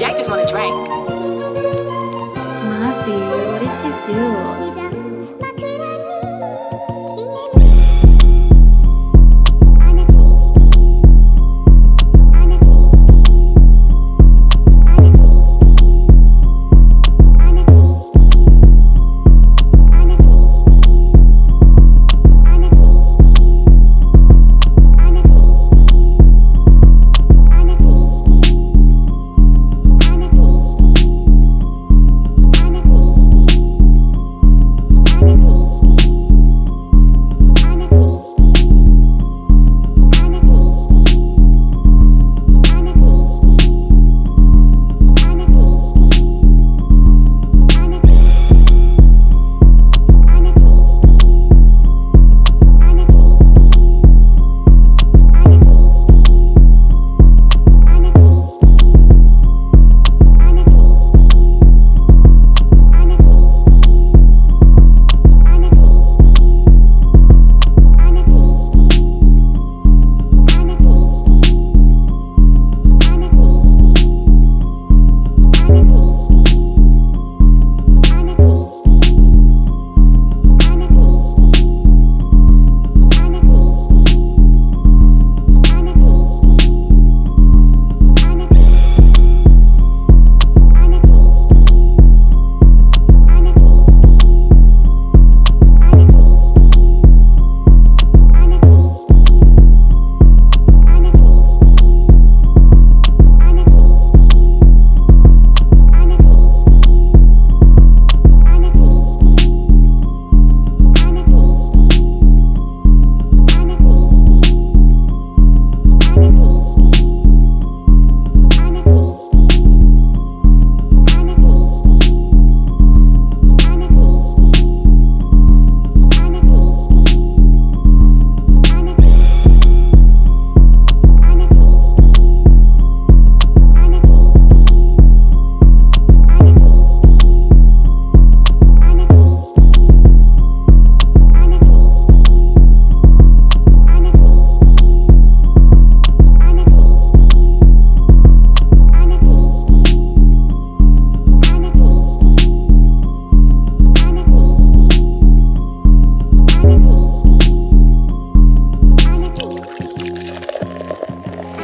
Jack just wanna drink. Mossy, what did you do?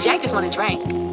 Jack just wanna drink.